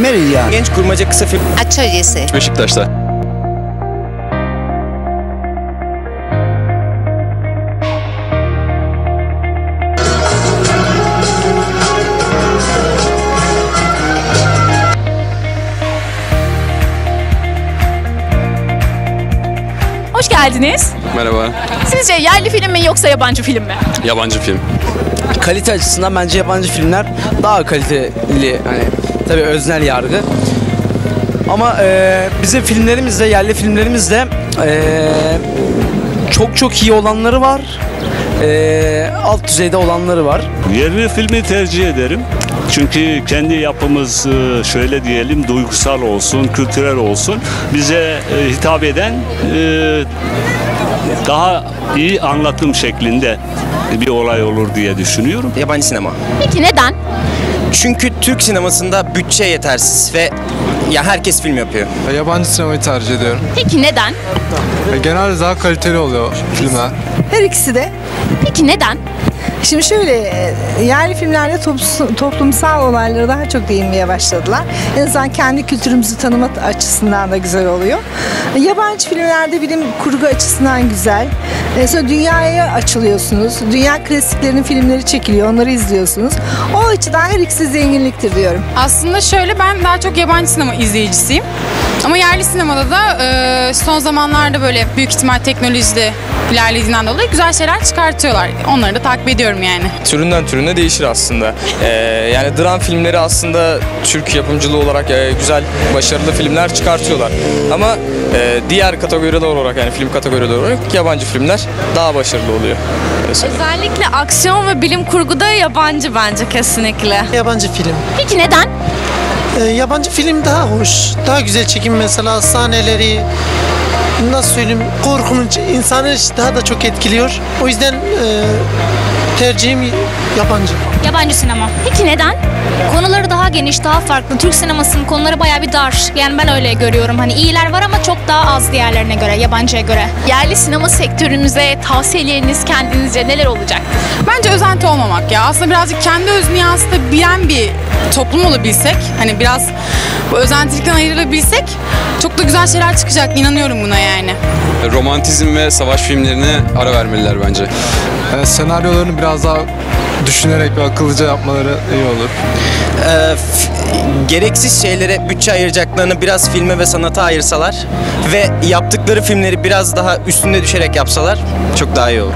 Meridyen. Genç kurmaca kısa film. Atölyesi. Beşiktaş'ta. Hoş geldiniz. Merhaba. Sizce yerli film mi yoksa yabancı film mi? Yabancı film. Kalite açısından bence yabancı filmler daha kaliteli. Hani tabii öznel yargı. Ama e, bizim filmlerimizde, yerli filmlerimizde e, çok çok iyi olanları var. E, alt düzeyde olanları var. Yerli filmi tercih ederim. Çünkü kendi yapımız e, şöyle diyelim duygusal olsun, kültürel olsun. Bize e, hitap eden e, daha iyi anlatım şeklinde bir olay olur diye düşünüyorum. Yabancı sinema. Peki neden? Çünkü Türk sinemasında bütçe yetersiz ve ya herkes film yapıyor. Yabancı sinemayı tercih ediyorum. Peki neden? E, Genelde daha kaliteli oluyor filmler. Her ikisi de. Peki neden? Şimdi şöyle e, yerli filmlerde toplumsal olaylara daha çok değinmeye başladılar. En azından kendi kültürümüzü tanıma açısından da güzel oluyor. Yabancı filmlerde bilim kurgu açısından güzel. E, Sonra dünyaya açılıyorsunuz. Dünya klasiklerinin filmleri çekiliyor. Onları izliyorsunuz. O açıdan her ikisi zenginliktir diyorum. Aslında şöyle ben daha çok yabancı sinema izleyicisiyim. Ama yerli sinemada da e, son zamanlarda böyle büyük ihtimal teknolojide ilerlediğinden dolayı güzel şeyler çıkartıyorlar. Onları da takip ediyorum yani. türünden türüne değişir aslında. Ee, yani dram filmleri aslında Türk yapımcılığı olarak e, güzel, başarılı filmler çıkartıyorlar. Ama e, diğer kategoriler olarak yani film kategorileri olarak yabancı filmler daha başarılı oluyor. Mesela. Özellikle aksiyon ve bilim kurguda yabancı bence kesinlikle. Yabancı film. Peki neden? Ee, yabancı film daha hoş. Daha güzel çekim mesela sahneleri nasıl söyleyeyim korkunç insanı daha da çok etkiliyor. O yüzden e, tercihim yabancı. Yabancı sinema. Peki neden? Konuları daha geniş, daha farklı. Türk sinemasının konuları bayağı bir dar. Yani ben öyle görüyorum. Hani iyiler var ama çok daha az diğerlerine göre, yabancıya göre. Yerli sinema sektörümüze tavsiyeleriniz kendinizce neler olacak? Bence özenti olmamak ya. Aslında birazcık kendi özünü yansıtabilen bir toplum olabilsek, hani biraz bu özentilikten ayrılabilsek çok da güzel şeyler çıkacak. İnanıyorum buna yani. Romantizm ve savaş filmlerine ara vermeliler bence. Yani senaryolarını biraz daha düşünerek ve akıllıca yapmaları iyi olur. Ee, f- gereksiz şeylere bütçe ayıracaklarını biraz filme ve sanata ayırsalar ve yaptıkları filmleri biraz daha üstünde düşerek yapsalar çok daha iyi olur.